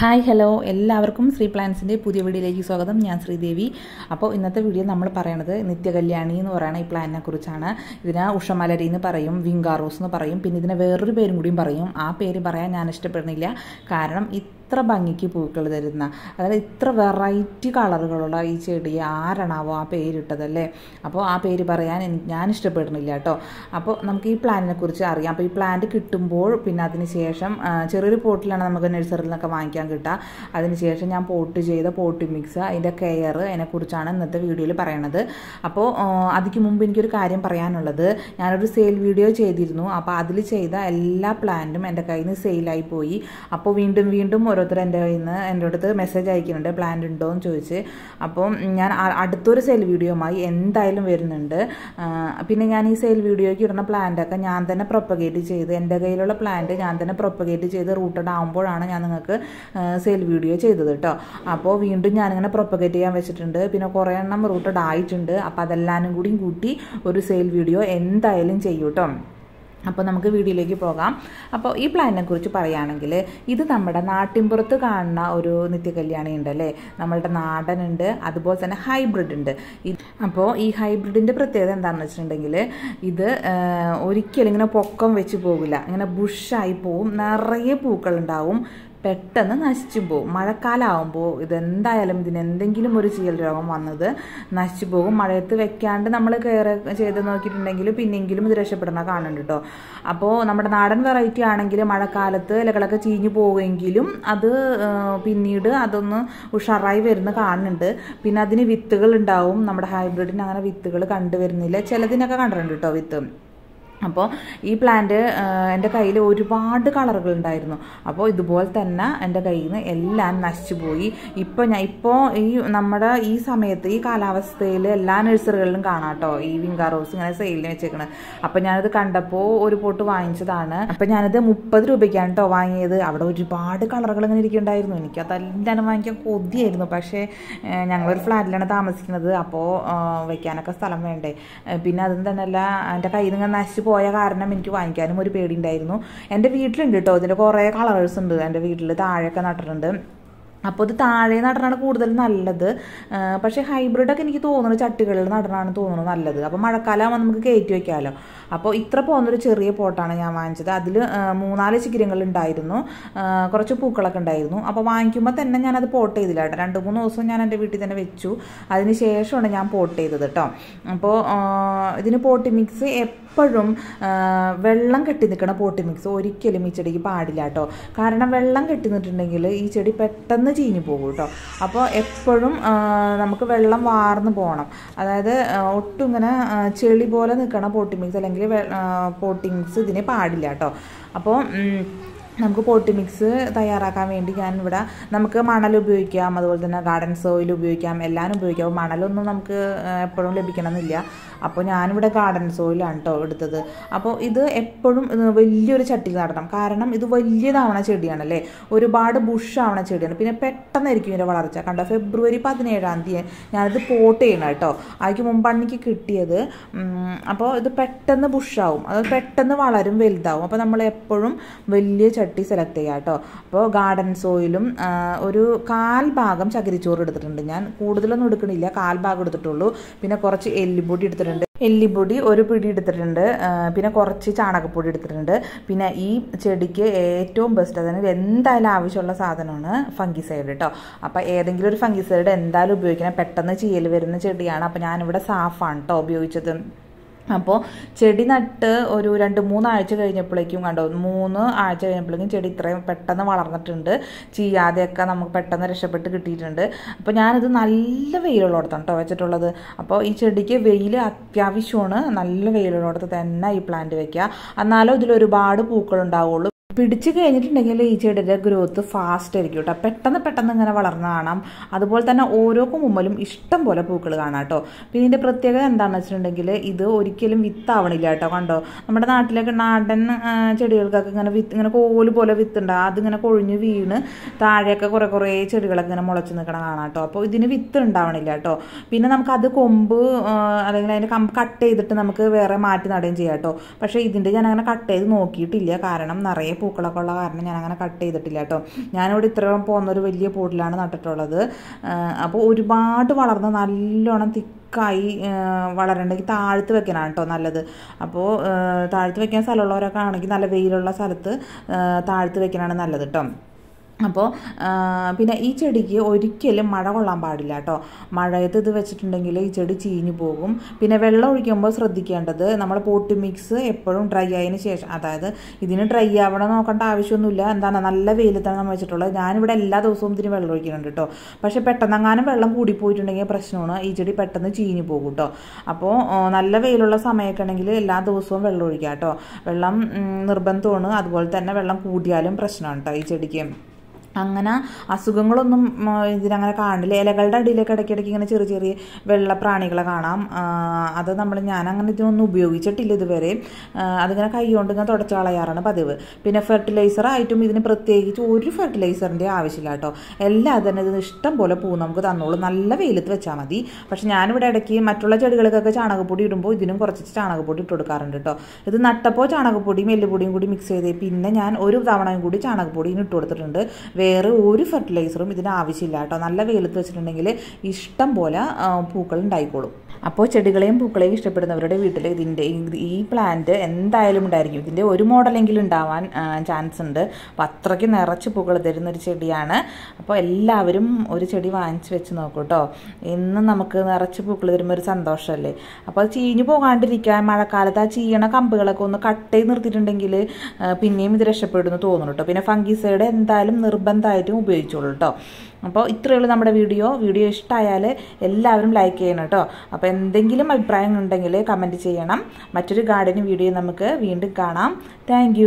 Hi hello. എല്ലാവർക്കും ശ്രീ പ്ലാൻസിന്റെ പുതിയ വീഡിയോയിലേക്ക് സ്വാഗതം. ഞാൻ ശ്രീദേവി അപ്പോൾ ഇന്നത്തെ വീഡിയോ നമ്മൾ പറയണത് നിത്യകല്യാണി എന്ന് പറയുന്ന ഈ പ്ലാനിനെ കുറിച്ചാണ്. ഇതിനെ ഉഷമലരി എന്ന് പറയും വിങ്കാറോസ് എന്ന് പറയും പിന്നെ ഇതിനെ വേറൊരു പേരും കൂടിയും പറയും. ആ പേര് പറയാൻ ഞാൻ ഇഷ്ടപ്പെടുന്നില്ല. കാരണം ഇത്ര ഭംഗിക്ക് പൂക്കൾ തരുന്ന അതായത് ഇത്ര വെറൈറ്റി കളറുകളുള്ള ഈ ചെടി ആരാണാവോ ആ പേരിട്ടതല്ലേ? അപ്പോൾ ആ പേര് പറയാൻ ഞാൻ ഇഷ്ടപ്പെടുന്നില്ല കേട്ടോ. അപ്പോൾ നമുക്ക് ഈ പ്ലാന്റിനെ കുറിച്ച് അറിയാം. അപ്പോൾ ഈ പ്ലാന്റ് കിട്ടുമ്പോൾ പിന്നെ അതിന് ശേഷം ചെറിയൊരു പോട്ടിലാണ് നമുക്ക് നഴ്സറിയിൽ നിന്നൊക്കെ വാങ്ങിക്കാൻ കിട്ടുക. അതിന് ശേഷം ഞാൻ പോട്ട് ചെയ്ത പോട്ടി മിക്സ് അതിന്റെ കെയർ അതിനെക്കുറിച്ചാണ് ഇന്നത്തെ വീഡിയോയിൽ പറയണത്. അപ്പോൾ അതിക്ക് മുമ്പ് എനിക്കൊരു കാര്യം പറയാനുള്ളത്. ഞാനൊരു സെയിൽ വീഡിയോ ചെയ്തിരുന്നു. അപ്പോൾ അതിൽ ചെയ്ത എല്ലാ പ്ലാന്റും എന്റെ കയ്യിൽ നിന്ന് സെയിലായി പോയി. അപ്പോൾ വീണ്ടും വീണ്ടും ഓരോരുത്തർ എന്റെ കയ്യിൽ നിന്ന് എന്റെ അടുത്ത് മെസ്സേജ് അയക്കുന്നുണ്ട് പ്ലാൻ ഉണ്ടോ എന്ന് ചോദിച്ച്. അപ്പം ഞാൻ അടുത്തൊരു സെയിൽ വീഡിയോയുമായി എന്തായാലും വരുന്നുണ്ട്. പിന്നെ ഞാൻ ഈ സെയിൽ വീഡിയോയ്ക്ക് ഇടുന്ന പ്ലാന്റൊക്കെ ഞാൻ തന്നെ പ്രൊപ്പഗേറ്റ് ചെയ്ത് എന്റെ കയ്യിലുള്ള പ്ലാന്റ് ഞാൻ തന്നെ പ്രൊപ്പഗേറ്റ് ചെയ്ത് റൂട്ടഡ് ആകുമ്പോഴാണ് ഞാൻ നിങ്ങൾക്ക് സെയിൽ വീഡിയോ ചെയ്തത് കേട്ടോ അപ്പോൾ വീണ്ടും ഞാനിങ്ങനെ പ്രൊപ്പഗേറ്റ് ചെയ്യാൻ വെച്ചിട്ടുണ്ട്. പിന്നെ കുറേ എണ്ണം റൂട്ടഡ് ആയിട്ടുണ്ട്. അപ്പോൾ അതെല്ലാനും കൂടിയും കൂട്ടി ഒരു സെയിൽ വീഡിയോ എന്തായാലും ചെയ്യൂട്ടോ അപ്പോൾ നമുക്ക് വീഡിയോയിലേക്ക് പോകാം. അപ്പോൾ ഈ പ്ലാനിനെ കുറിച്ച് പറയുകയാണെങ്കിൽ ഇത് നമ്മുടെ നാട്ടിൻപുറത്ത് കാണുന്ന ഒരു നിത്യകല്യാണി ഉണ്ടല്ലേ നമ്മളുടെ നാടനുണ്ട് അതുപോലെ തന്നെ ഹൈബ്രിഡ് ഉണ്ട്. അപ്പോൾ ഈ ഹൈബ്രിഡിന്റെ പ്രത്യേകത എന്താണെന്ന് വെച്ചിട്ടുണ്ടെങ്കിൽ ഇത് ഒരിക്കലും ഇങ്ങനെ പൊക്കം വെച്ച് പോകില്ല. ഇങ്ങനെ ബുഷായി പോവും നിറയെ പൂക്കളുണ്ടാവും പെട്ടെന്ന് നശിച്ചു പോകും. മഴക്കാലമാകുമ്പോൾ ഇതെന്തായാലും ഇതിന് എന്തെങ്കിലും ഒരു ചീൽ രോഗം വന്നത് നശിച്ചു പോകും. മഴയത്ത് വെക്കാണ്ട് നമ്മൾ കെയർ ചെയ്ത് നോക്കിയിട്ടുണ്ടെങ്കിൽ പിന്നെങ്കിലും ഇത് രക്ഷപ്പെടുന്ന കാണുന്നുണ്ട് കേട്ടോ അപ്പോൾ നമ്മുടെ നാടൻ വെറൈറ്റി ആണെങ്കിൽ മഴക്കാലത്ത് ഇലകളൊക്കെ ചീഞ്ഞു പോവുമെങ്കിലും അത് പിന്നീട് അതൊന്ന് ഉഷാറായി വരുന്ന കാണുന്നുണ്ട്. പിന്നെ അതിന് വിത്തുകൾ ഉണ്ടാവും. നമ്മുടെ ഹൈബ്രിഡിന് അങ്ങനെ വിത്തുകൾ കണ്ടുവരുന്നില്ല. ചിലതിനൊക്കെ കണ്ടിട്ടുണ്ട് കേട്ടോ വിത്ത്. അപ്പോൾ ഈ പ്ലാന്റ് എന്റെ കയ്യിൽ ഒരുപാട് കളറുകൾ ഉണ്ടായിരുന്നു. അപ്പോൾ ഇതുപോലെ തന്നെ എന്റെ കയ്യിൽ നിന്ന് എല്ലാം നശിച്ചു പോയി. ഇപ്പോൾ ഞാൻ ഇപ്പോൾ ഈ നമ്മുടെ ഈ സമയത്ത് ഈ കാലാവസ്ഥയിൽ എല്ലാ നഴ്സറികളിലും കാണാം കേട്ടോ ഈ വിങ്കാ റോസ് ഇങ്ങനെ സെയിലിന് വെച്ചേക്കണത് അപ്പോൾ ഞാനത് കണ്ടപ്പോൾ ഒരു പോട്ട് വാങ്ങിച്ചതാണ്. അപ്പോൾ ഞാനത് മുപ്പത് രൂപയ്ക്കാണ് കേട്ടോ വാങ്ങിയത്. അവിടെ ഒരുപാട് കളറുകൾ ഇങ്ങനെ ഇരിക്കുന്നുണ്ടായിരുന്നു. എനിക്ക് എല്ലാം വാങ്ങിക്കാൻ കൊതിയായിരുന്നു. പക്ഷേ ഞങ്ങളൊരു ഫ്ലാറ്റിലാണ് താമസിക്കുന്നത്. അപ്പോൾ വയ്ക്കാനൊക്കെ സ്ഥലം വേണ്ടേ. പിന്നെ അതും തന്നെയല്ല എന്റെ കയ്യിൽ നിന്ന് നശിച്ചു പോയ കാരണം എനിക്ക് വാങ്ങിക്കാനും ഒരു പേടി ഉണ്ടായിരുന്നു എന്റെ വീട്ടിലുണ്ട് കേട്ടോ ഇതിന്റെ കുറേ കളേഴ്സ് ഉണ്ട്. എന്റെ വീട്ടിൽ താഴെയൊക്കെ നട്ടിട്ടുണ്ട്. അപ്പോൾ ഇത് താഴെ നടനാണ് കൂടുതൽ നല്ലത്. പക്ഷേ ഹൈബ്രിഡൊക്കെ എനിക്ക് തോന്നുന്നു ചട്ടികളിൽ നടനാണ് തോന്നുന്നു നല്ലത്. അപ്പോൾ മഴക്കാലമാകുമ്പോൾ നമുക്ക് കയറ്റി വയ്ക്കാമല്ലോ അപ്പോൾ ഇത്ര പോകുന്നൊരു ചെറിയ പോട്ടാണ് ഞാൻ വാങ്ങിച്ചത്. അതിൽ മൂന്നാൽ ചിക്കിരങ്ങൾ ഉണ്ടായിരുന്നു. കുറച്ച് പൂക്കളൊക്കെ ഉണ്ടായിരുന്നു. അപ്പോൾ വാങ്ങിക്കുമ്പോൾ തന്നെ ഞാനത് പോട്ട് ചെയ്തില്ല കേട്ടോ. രണ്ട് മൂന്ന് ദിവസം ഞാൻ എന്റെ വീട്ടിൽ തന്നെ വെച്ചു. അതിന് ശേഷമാണ് ഞാൻ പോട്ട് ചെയ്തത് കേട്ടോ. അപ്പോൾ ഇതിന് പോട്ടി മിക്സ് എപ്പോഴും വെള്ളം കെട്ടി നിൽക്കുന്ന പോട്ടി മിക്സ് ഒരിക്കലും ഈ ചെടിക്ക് പാടില്ല കേട്ടോ. കാരണം വെള്ളം കെട്ടി നിന്നിട്ടുണ്ടെങ്കിൽ ഈ ചെടി പെട്ടെന്ന് ചീഞ്ഞു പോകും കേട്ടോ. അപ്പോൾ എപ്പോഴും നമുക്ക് വെള്ളം വാർന്ന് പോകണം. അതായത് ഒട്ടും ഇങ്ങനെ ചെളി പോലെ നിൽക്കണ പോട്ടിംഗ് മിക്സ് അല്ലെങ്കിൽ പോട്ടിംഗ് മിക്സ് ഇതിന് പാടില്ല കേട്ടോ. അപ്പോൾ നമുക്ക് പോട്ടി മിക്സ് തയ്യാറാക്കാൻ വേണ്ടി ഞാൻ ഇവിടെ നമുക്ക് മണൽ ഉപയോഗിക്കാം അതുപോലെ തന്നെ ഗാർഡൻ സോയിൽ ഉപയോഗിക്കാം എല്ലാം ഉപയോഗിക്കാം. മണലൊന്നും നമുക്ക് എപ്പോഴും ലഭിക്കണമെന്നില്ല. അപ്പോൾ ഞാനിവിടെ ഗാർഡൻ സോയിലാണ് കേട്ടോ എടുത്തത്. അപ്പോൾ ഇത് എപ്പോഴും വലിയൊരു ചട്ടിയിൽ നടണം. കാരണം ഇത് വലിയതാവണ ചെടിയാണല്ലേ ഒരുപാട് ബുഷ് ആവണ ചെടിയാണ്. പിന്നെ പെട്ടെന്നായിരിക്കും ഇതിന്റെ വളർച്ച. കണ്ടോ? ഫെബ്രുവരി പതിനേഴാം തീയതി ഞാനിത് പോട്ട് ചെയ്യണം കേട്ടോ അതിക്ക് മുമ്പാണ് എനിക്ക് കിട്ടിയത്. അപ്പോൾ ഇത് പെട്ടെന്ന് ബുഷാവും അത് പെട്ടെന്ന് വളരും വലുതാവും. അപ്പോൾ നമ്മൾ എപ്പോഴും വലിയ ചട്ടി സെലക്ട് ചെയ്യുക കേട്ടോ. അപ്പോൾ ഗാർഡൻ സോയിലും ഒരു കാൽ ഭാഗം ചകിരിച്ചോറ് എടുത്തിട്ടുണ്ട്. ഞാൻ കൂടുതലൊന്നും എടുക്കണില്ല കാൽ ഭാഗം എടുത്തിട്ടുള്ളൂ. പിന്നെ കുറച്ച് എല്ലുപൊടി എടുത്തിട്ടുണ്ട്. എല്ലിപ്പൊടി ഒരു പിടി എടുത്തിട്ടുണ്ട്. പിന്നെ കുറച്ച് ചാണകപ്പൊടി എടുത്തിട്ടുണ്ട്. പിന്നെ ഈ ചെടിക്ക് ഏറ്റവും ബെസ്റ്റ് അതായത് എന്തായാലും ആവശ്യമുള്ള സാധനമാണ് ഫംഗിസൈഡ് കേട്ടോ അപ്പോൾ ഏതെങ്കിലും ഒരു ഫംഗിസൈഡ് എന്തായാലും ഉപയോഗിക്കണം. പെട്ടെന്ന് ചീയൽ വരുന്ന ചെടിയാണ്. അപ്പോൾ ഞാനിവിടെ സാഫാണ് കേട്ടോ ഉപയോഗിച്ചത്. അപ്പോൾ ചെടി നട്ട് ഒരു രണ്ട് മൂന്നാഴ്ച കഴിഞ്ഞപ്പോഴേക്കും കണ്ടോ മൂന്ന് ആഴ്ച കഴിഞ്ഞപ്പോഴേക്കും ചെടി ഇത്രയും പെട്ടെന്ന് വളർന്നിട്ടുണ്ട്. ചീയാതെയൊക്കെ നമുക്ക് പെട്ടെന്ന് രക്ഷപ്പെട്ട് കിട്ടിയിട്ടുണ്ട്. അപ്പോൾ ഞാനിത് നല്ല വെയിലുള്ളിടത്താണ് കേട്ടോ വെച്ചിട്ടുള്ളത്. അപ്പോൾ ഈ ചെടിക്ക് വെയിൽ അത്യാവശ്യമാണ്. നല്ല വെയിലുള്ളിടത്ത് തന്നെ ഈ പ്ലാന്റ് വെക്കുക എന്നാലും ഇതിൽ ഒരുപാട് പൂക്കൾ ഉണ്ടാവുള്ളൂ പിടിച്ചു കഴിഞ്ഞിട്ടുണ്ടെങ്കിൽ ഈ ചെടിയുടെ ഗ്രോത്ത് ഫാസ്റ്റ് ആയിരിക്കും കേട്ടോ പെട്ടെന്ന് പെട്ടെന്ന് ഇങ്ങനെ വളർന്നു കാണാം. അതുപോലെ തന്നെ ഓരോ കുമ്മുമ്മലും ഇഷ്ടം പോലെ പൂക്കൾ കാണാം കേട്ടോ പിന്നെ ഇതിന്റെ പ്രത്യേകത എന്താണെന്ന് വെച്ചിട്ടുണ്ടെങ്കിൽ ഇത് ഒരിക്കലും വിത്താവണില്ല കേട്ടോ കണ്ടോ? നമ്മുടെ നാട്ടിലൊക്കെ നാടൻ ചെടികൾക്കൊക്കെ ഇങ്ങനെ വിത്ത് ഇങ്ങനെ കോൽ പോലെ വിത്തുണ്ട്. അതിങ്ങനെ കൊഴിഞ്ഞ് വീണ് താഴെയൊക്കെ കുറേ കുറേ ചെടികളൊക്കെ ഇങ്ങനെ മുളച്ച് നിൽക്കണം കാണാം കേട്ടോ അപ്പോൾ ഇതിന് വിത്ത് ഉണ്ടാവണില്ല കേട്ടോ പിന്നെ നമുക്ക് അത് കൊമ്പ് അല്ലെങ്കിൽ അതിന്റെ കമ്പ് കട്ട് ചെയ്തിട്ട് നമുക്ക് വേറെ മാറ്റി നടുകയും ചെയ്യാം കേട്ടോ പക്ഷേ ഇതിന്റെ ഞാൻ അങ്ങനെ കട്ട് ചെയ്ത് നോക്കിയിട്ടില്ല. കാരണം നിറയെ പൂക്കളൊക്കെ ഉള്ള കാരണം ഞാൻ അങ്ങനെ കട്ട് ചെയ്തിട്ടില്ല കേട്ടോ ഞാനിവിടെ ഇത്രയും പോകുന്നൊരു വലിയ പോട്ടിലാണ് നട്ടിട്ടുള്ളത്. അപ്പോൾ ഒരുപാട് വളർന്ന് നല്ലോണം തിക്കായി വളരണ്ടെങ്കിൽ താഴ്ത്ത് വെക്കാനാണ് കേട്ടോ നല്ലത്. അപ്പോൾ താഴ്ത്ത് വെക്കാൻ സ്ഥലമുള്ളവരൊക്കെ ആണെങ്കിൽ നല്ല വെയിലുള്ള സ്ഥലത്ത് താഴ്ത്ത് വെക്കാനാണ് നല്ലത് കേട്ടോ അപ്പോൾ പിന്നെ ഈ ചെടിക്ക് ഒരിക്കലും മഴ കൊള്ളാൻ പാടില്ല കേട്ടോ മഴയത്ത് ഇത് വെച്ചിട്ടുണ്ടെങ്കിൽ ഈ ചെടി ചീഞ്ഞു പോകും. പിന്നെ വെള്ളം ഒഴിക്കുമ്പോൾ ശ്രദ്ധിക്കേണ്ടത് നമ്മൾ പോട്ട് മിക്സ് എപ്പോഴും ഡ്രൈ ആയതിന് ശേഷം അതായത് ഇതിന് ഡ്രൈ ആവണം നോക്കേണ്ട ആവശ്യമൊന്നുമില്ല. എന്താണ്? നല്ല വെയിലത്താണ് നമ്മൾ വെച്ചിട്ടുള്ളത്. ഞാനിവിടെ എല്ലാ ദിവസവും ഇതിന് വെള്ളം ഒഴിക്കുന്നുണ്ട് കേട്ടോ പക്ഷേ പെട്ടെന്നെങ്ങാനും വെള്ളം കൂടിപ്പോയിട്ടുണ്ടെങ്കിൽ പ്രശ്നമാണ്. ഈ ചെടി പെട്ടെന്ന് ചീഞ്ഞു പോകും കേട്ടോ അപ്പോൾ നല്ല വെയിലുള്ള സമയമൊക്കെ ആണെങ്കിൽ എല്ലാ ദിവസവും വെള്ളം ഒഴിക്കുക കേട്ടോ വെള്ളം നിർബന്ധമാണ്. അതുപോലെ തന്നെ വെള്ളം കൂടിയാലും പ്രശ്നമാണ് കേട്ടോ ഈ ചെടിക്ക്. അങ്ങനെ അസുഖങ്ങളൊന്നും ഇതിനങ്ങനെ കാണില്ല ഇലകളുടെ അടിയിലൊക്കെ ഇടയ്ക്കിടയ്ക്ക് ഇങ്ങനെ ചെറിയ ചെറിയ വെള്ള പ്രാണികളെ കാണാം. അത് നമ്മൾ ഞാൻ അങ്ങനെ ഇതിനൊന്നും ഉപയോഗിച്ചിട്ടില്ല ഇതുവരെ. അതിങ്ങനെ കൈകൊണ്ട് ഇങ്ങനെ തുടച്ച് കളയാറാണ് പതിവ്. പിന്നെ ഫെർട്ടിലൈസർ ആയിട്ടും ഇതിന് പ്രത്യേകിച്ച് ഒരു ഫെർട്ടിലൈസറിന്റെ ആവശ്യമില്ല കേട്ടോ. എല്ലാം തന്നെ ഇതിന് ഇഷ്ടം പോലെ പൂ നമുക്ക് തന്നോളൂ. നല്ല വെയിലത്ത് വെച്ചാൽ മതി. പക്ഷെ ഞാനിവിടെ ഇടയ്ക്ക് മറ്റുള്ള ചെടികൾക്കൊക്കെ ചാണകപ്പൊടി ഇടുമ്പോൾ ഇതിനും കുറച്ച് ചാണകപ്പൊടി ഇട്ട് കൊടുക്കാറുണ്ട് കേട്ടോ. ഇത് നട്ടപ്പോൾ ചാണകപ്പൊടിയും എല്ലുപൊടിയും കൂടി മിക്സ് ചെയ്ത് പിന്നെ ഞാൻ ഒരു തവണയും കൂടി ചാണകപ്പൊടിയും ഇട്ട് കൊടുത്തിട്ടുണ്ട്. വേറെ ഒരു ഫെർട്ടിലൈസറും ഇതിന് ആവശ്യമില്ല കേട്ടോ. നല്ല വെയിലത്ത് വെച്ചിട്ടുണ്ടെങ്കിൽ ഇഷ്ടം പോലെ പൂക്കൾ ഉണ്ടായിക്കോളും. അപ്പോൾ ചെടികളെയും പൂക്കളെയും ഇഷ്ടപ്പെടുന്നവരുടെ വീട്ടിൽ ഇതിന്റെ ഈ പ്ലാന്റ് എന്തായാലും ഉണ്ടായിരിക്കും. ഇതിന്റെ ഒരു മോഡലെങ്കിലും ഉണ്ടാവാൻ ചാൻസ് ഉണ്ട്. അപ്പോൾ അത്രയ്ക്ക് നിറച്ച് പൂക്കൾ തരുന്ന ഒരു ചെടിയാണ്. അപ്പോൾ എല്ലാവരും ഒരു ചെടി വാങ്ങിച്ച് വെച്ച് നോക്കൂ കേട്ടോ ഇന്നും നമുക്ക് നിറച്ച് പൂക്കൾ തരുമ്പോൾ ഒരു സന്തോഷമല്ലേ? അപ്പോൾ അത് ചീഞ്ഞു പോകാണ്ടിരിക്കാൻ മഴക്കാലത്ത് ആ ചീയണ കമ്പുകളൊക്കെ ഒന്ന് കട്ട് ചെയ്ത് നിർത്തിയിട്ടുണ്ടെങ്കിൽ പിന്നെയും ഇത് രക്ഷപ്പെടുന്നു തോന്നുന്നു കേട്ടോ പിന്നെ ഫംഗിസൈഡ് എന്തായാലും നിർബന്ധമായിട്ടും ഉപയോഗിച്ചോളൂ കേട്ടോ അപ്പോൾ ഇത്രയേ ഉള്ളൂ നമ്മുടെ വീഡിയോ. വീഡിയോ ഇഷ്ടമായാൽ എല്ലാവരും ലൈക്ക് ചെയ്യണം കേട്ടോ അപ്പോൾ എന്തെങ്കിലും അഭിപ്രായം ഉണ്ടെങ്കിൽ കമന്റ് ചെയ്യണം. മറ്റൊരു ഗാർഡനിങ് വീഡിയോ നമുക്ക് വീണ്ടും കാണാം. താങ്ക്